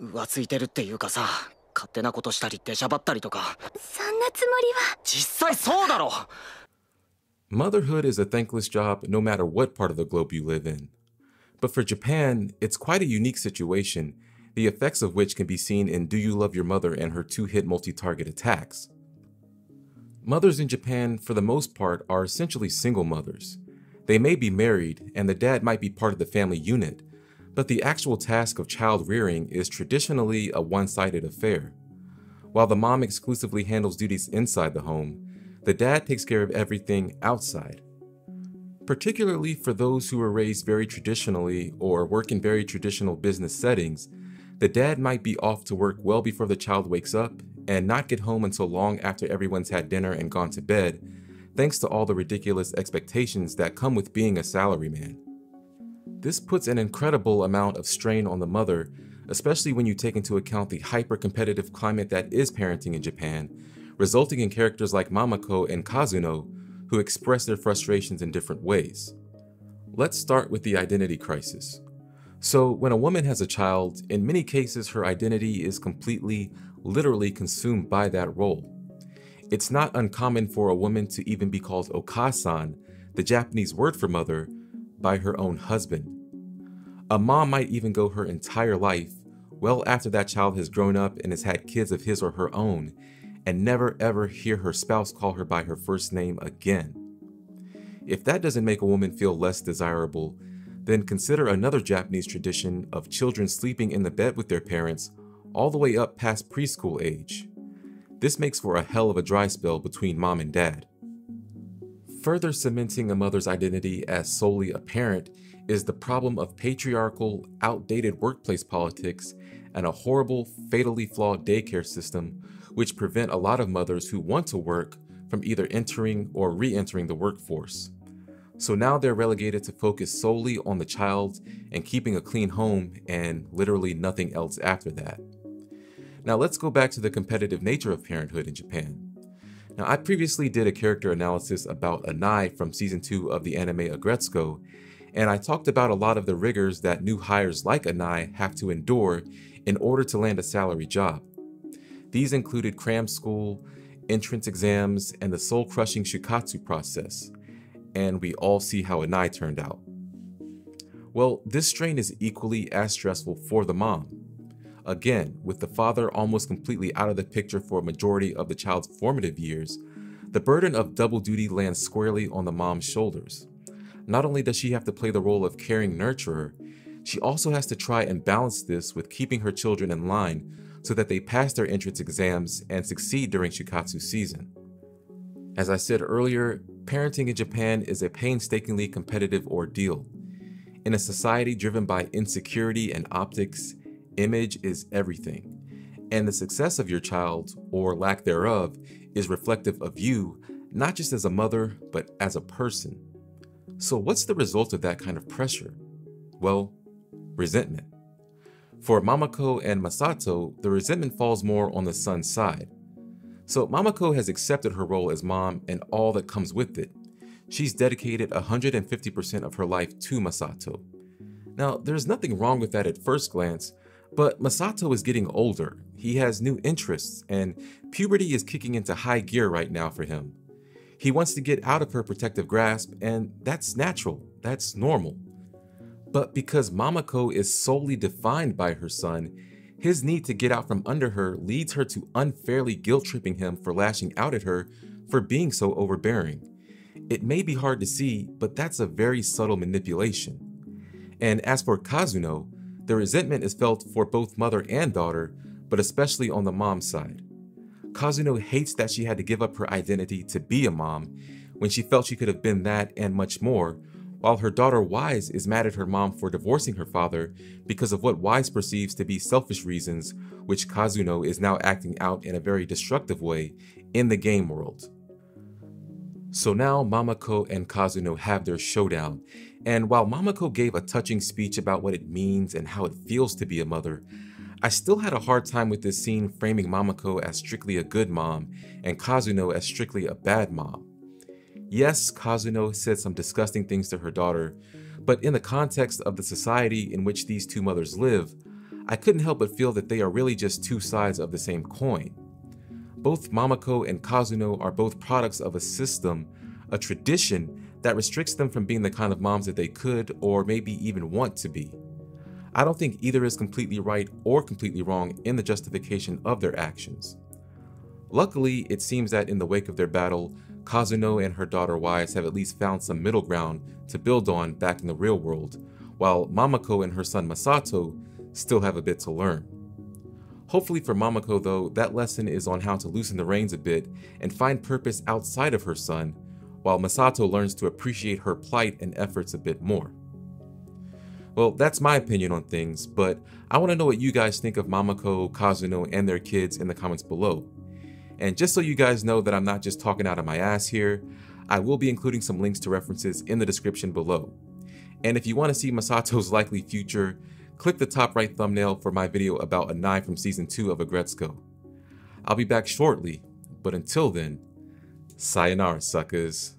浮ついてるっていうかさ勝手なことしたり出しゃばったりとかそんなつもりは実際そうだろ Motherhood is a thankless job no matter what part of the globe you live in. But for Japan, it's quite a unique situation, the effects of which can be seen in Do You Love Your Mother and her two hit multi target attacks. Mothers in Japan, for the most part, are essentially single mothers. They may be married, and the dad might be part of the family unit, but the actual task of child rearing is traditionally a one sided affair. While the mom exclusively handles duties inside the home, the dad takes care of everything outside. Particularly for those who were raised very traditionally or work in very traditional business settings, the dad might be off to work well before the child wakes up and not get home until long after everyone's had dinner and gone to bed, thanks to all the ridiculous expectations that come with being a salaryman. This puts an incredible amount of strain on the mother, especially when you take into account the hyper competitive climate that is parenting in Japan, resulting in characters like Mamako and Kazuno who express their frustrations in different ways. Let's start with the identity crisis. So, when a woman has a child, in many cases her identity is completely, literally consumed by that role. It's not uncommon for a woman to even be called okasan, the Japanese word for mother, by her own husband. A mom might even go her entire life, well after that child has grown up and has had kids of his or her own, and never ever hear her spouse call her by her first name again. If that doesn't make a woman feel less desirable, then consider another Japanese tradition of children sleeping in the bed with their parents all the way up past preschool age. This makes for a hell of a dry spell between mom and dad. Further cementing a mother's identity as solely a parent is the problem of patriarchal, outdated workplace politics and a horrible, fatally flawed daycare system which prevent a lot of mothers who want to work from either entering or re entering the workforce. So now they're relegated to focus solely on the child and keeping a clean home and literally nothing else after that. Now let's go back to the competitive nature of parenthood in Japan. Now, I previously did a character analysis about Anai from season 2 of the anime Aggretsuko, and I talked about a lot of the rigors that new hires like Anai have to endure in order to land a salary job. These included cram school, entrance exams, and the soul crushing shukatsu process. And we all see how Anai turned out. Well, this strain is equally as stressful for the mom. Again, with the father almost completely out of the picture for a majority of the child's formative years, the burden of double duty lands squarely on the mom's shoulders. Not only does she have to play the role of caring nurturer, she also has to try and balance this with keeping her children in line so that they pass their entrance exams and succeed during Shukatsu season. As I said earlier, parenting in Japan is a painstakingly competitive ordeal. In a society driven by insecurity and optics, image is everything. And the success of your child, or lack thereof, is reflective of you, not just as a mother, but as a person. So, what's the result of that kind of pressure? Well, resentment. For Mamako and Masato, the resentment falls more on the son's side. So Mamako has accepted her role as mom and all that comes with it. She's dedicated 150% of her life to Masato. Now, there's nothing wrong with that at first glance, but Masato is getting older. He has new interests, and puberty is kicking into high gear right now for him. He wants to get out of her protective grasp, and that's natural, that's normal. But because Mamako is solely defined by her son, his need to get out from under her leads her to unfairly guilt tripping him for lashing out at her for being so overbearing. It may be hard to see, but that's a very subtle manipulation. And as for Kazuno, the resentment is felt for both mother and daughter, but especially on the mom's side. Kazuno hates that she had to give up her identity to be a mom when she felt she could have been that and much more while her daughter Wise is mad at her mom for divorcing her father because of what Wise perceives to be selfish reasons, which Kazuno is now acting out in a very destructive way in the game world. So now Mamako and Kazuno have their showdown, and while Mamako gave a touching speech about what it means and how it feels to be a mother, I still had a hard time with this scene framing Mamako as strictly a good mom and Kazuno as strictly a bad mom. Yes, Kazuno said some disgusting things to her daughter, but in the context of the society in which these two mothers live, I couldn't help but feel that they are really just two sides of the same coin. Both Mamako and Kazuno are both products of a system, a tradition that restricts them from being the kind of moms that they could or maybe even want to be. I don't think either is completely right or completely wrong in the justification of their actions. Luckily, it seems that in the wake of their battle, Kazuno and her daughter Wise have at least found some middle ground to build on back in the real world, while Mamako and her son Masato still have a bit to learn. Hopefully for Mamako though, that lesson is on how to loosen the reins a bit and find purpose outside of her son, while Masato learns to appreciate her plight and efforts a bit more. Well, that's my opinion on things, but I want to know what you guys think of Mamako, Kazuno, and their kids in the comments below. And just so you guys know that I'm not just talking out of my ass here, I will be including some links to references in the description below. And if you want to see Masato's likely future, click the top right thumbnail for my video about Anai from season 2 of Aggretsuko. I'll be back shortly, but until then, sayonara suckers.